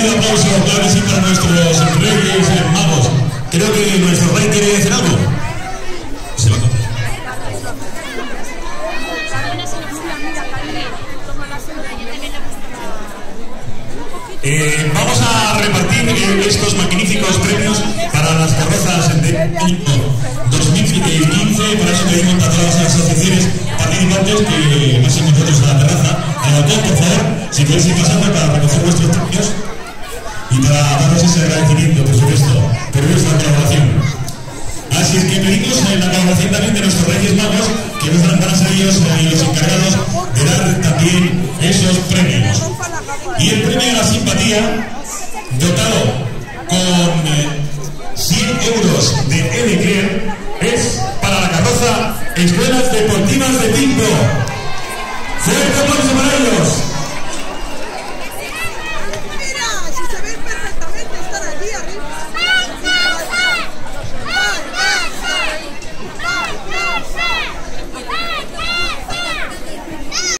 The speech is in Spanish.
el cálido aplauso, claro sí, para nuestros reyes magos. Creo que nuestro rey quiere decir algo. Se va a contar. Eh, vamos a repartir eh, estos magníficos premios para las carrozas de Pinto 2015. Para eso pedimos a todas las asociaciones participantes que pasen nosotros a la terraza. A la por favor, si queréis ir pasando para recoger vuestros Así es que pedimos la colaboración también de nuestros Reyes Magos que nos van a ellos los encargados de dar también esos premios. Y el premio a la simpatía, dotado con 100 eh, euros de Edecare, es para la carroza Escuelas Deportivas de Pinto.